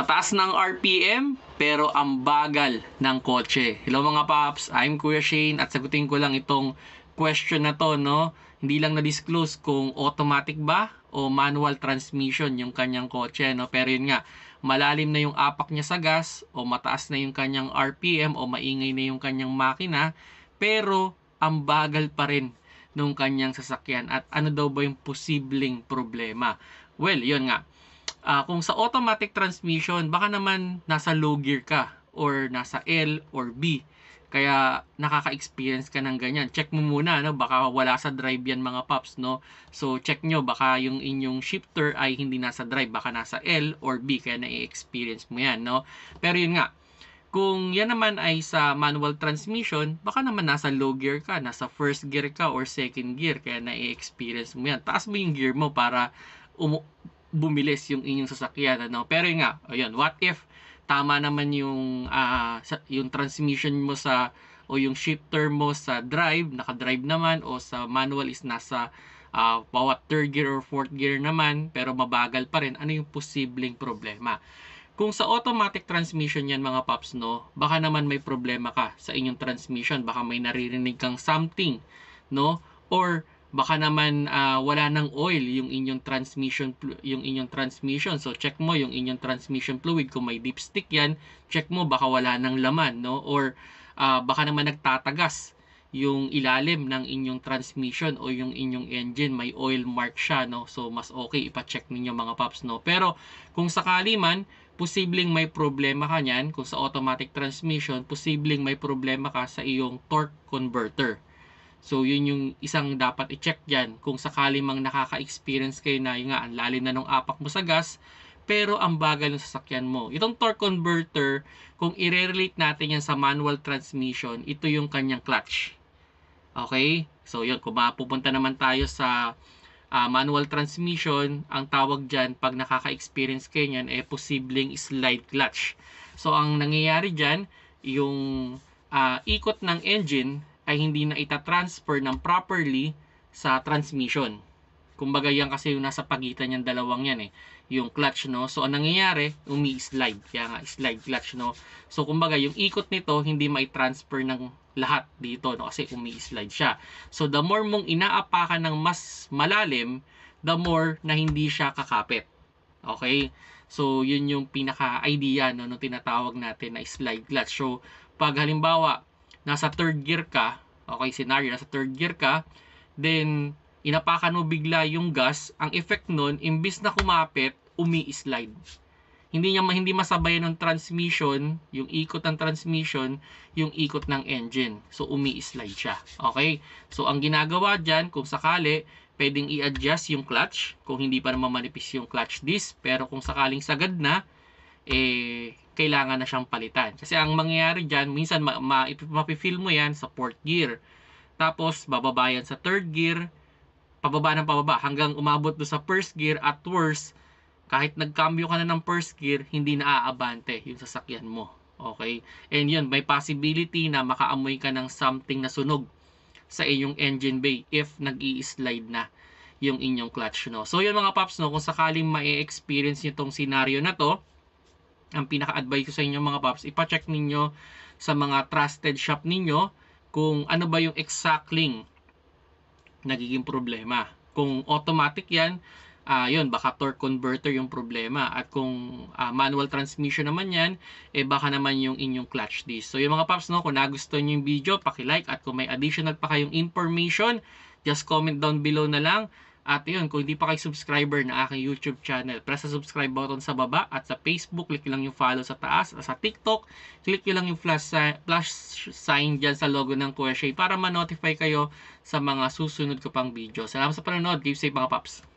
Mataas ng RPM pero ang bagal ng kotse. Hello mga paps, I'm Kuya Shane at sagutin ko lang itong question na to, no? Hindi lang na-disclose kung automatic ba o manual transmission yung kanyang kotse, no? Pero yun nga, malalim na yung apak niya sa gas o mataas na yung kanyang RPM o maingay na yung kanyang makina, pero ang bagal pa rin nung kanyang sasakyan at ano daw ba yung posibleng problema. Well, yun nga, Ah, kung sa automatic transmission, baka naman nasa low gear ka or nasa L or B. Kaya nakaka-experience ka ng ganyan. Check mo muna, no? Baka wala sa drive yan mga paps, no? So, check nyo, baka yung inyong shifter ay hindi nasa drive. Baka nasa L or B, kaya na-experience mo yan, no? Pero yun nga, kung yan naman ay sa manual transmission, baka naman nasa low gear ka, nasa first gear ka or second gear, kaya na-experience mo yan. Taas mo yung gear mo para umu- bumilis yung inyong sasakyan ano? Pero yun nga ayun what if tama naman yung sa, yung transmission mo sa o yung shifter mo sa drive naka-drive naman o sa manual is nasa ah, bawat third gear or fourth gear naman pero mabagal pa rin ano yung posibleng problema? Kung sa automatic transmission yan mga paps no baka naman may problema ka sa inyong transmission baka may naririnig kang something no? Or baka naman ah, wala ng oil yung inyong transmission yung inyong transmission. So check mo yung inyong transmission fluid. Kung may dipstick yan check mo baka wala ng laman no? Or ah, baka naman nagtatagas yung ilalim ng inyong transmission o yung inyong engine. May oil mark siya no? So mas okay ipa-check ninyo mga paps no? Pero kung sakali man posibleng may problema ka niyan kung sa automatic transmission posibleng may problema ka sa iyong torque converter So, yun yung isang dapat i-check dyan. Kung sakali mang nakaka-experience kayo na, yun nga, ang lalim na ng apak mo sa gas, pero ang bagal ng sasakyan mo. Itong torque converter, kung i-relate natin yan sa manual transmission, ito yung kanyang clutch. Okay? So, yun, kung mapupunta naman tayo sa ah, manual transmission, ang tawag dyan, pag nakaka-experience kayo yan, eh, posibleng slide clutch. So, ang nangyayari dyan, yung ah, ikot ng engine ay hindi na itatransfer ng properly sa transmission. Kumbaga yan kasi yung nasa pagitan yung dalawang yan eh. Yung clutch no. So ang nangyayari, umi-slide. Kaya nga slide clutch no. So kumbaga yung ikot nito hindi mai-transfer ng lahat dito no kasi umi-slide siya. So the more mong inaapakan ng mas malalim, the more na hindi siya kakapit. Okay? So yun yung pinaka-idea no nung tinatawag natin na slide clutch. So pag halimbawa nasa third gear ka, okay, scenario, nasa third gear ka, then, inapakan mo bigla yung gas, ang effect nun, imbis na kumapit, umi-slide. Hindi niya hindi masabay ng transmission, yung ikot ng transmission, yung ikot ng engine. So, umi-slide siya. Okay? So, ang ginagawa dyan, kung sakali, pwedeng i-adjust yung clutch, kung hindi pa naman manipis yung clutch disc, pero kung sakaling sagad na, eh, kailangan na siyang palitan. Kasi ang mangyayari dyan, minsan ma- ma- mapifeel mo yan sa fourth gear. Tapos, bababa yan sa third gear, pababa ng pababa hanggang umabot do sa first gear at worst, kahit nagkambyo ka na ng first gear, hindi na aabante yung sasakyan mo. Okay? And yun, may possibility na makaamoy ka ng something na sunog sa inyong engine bay if nag slide na yung inyong clutch, no? So, yun mga paps, no? Kung sakaling ma-experience nyo tong scenario na to, ang pinaka-advise ko sa inyo mga paps, ipa-check ninyo sa mga trusted shop ninyo kung ano ba yung exactly nagiging problema. Kung automatic yan, ah yun, baka torque converter yung problema. At kung ah, manual transmission naman yan, eh baka naman yung inyong clutch disc. So yung mga paps, no, kung nagustuhan nyo yung video, paki-like at kung may additional pa kayong information, just comment down below na lang. At yun, kung hindi pa kayo subscriber na aking YouTube channel, press sa subscribe button sa baba at sa Facebook, click lang yung follow sa taas. At sa TikTok, click lang yung flash, si- flash sign dyan sa logo ng Kuya para ma-notify kayo sa mga susunod ko pang video. Salamat sa panonood. Keep safe mga paps.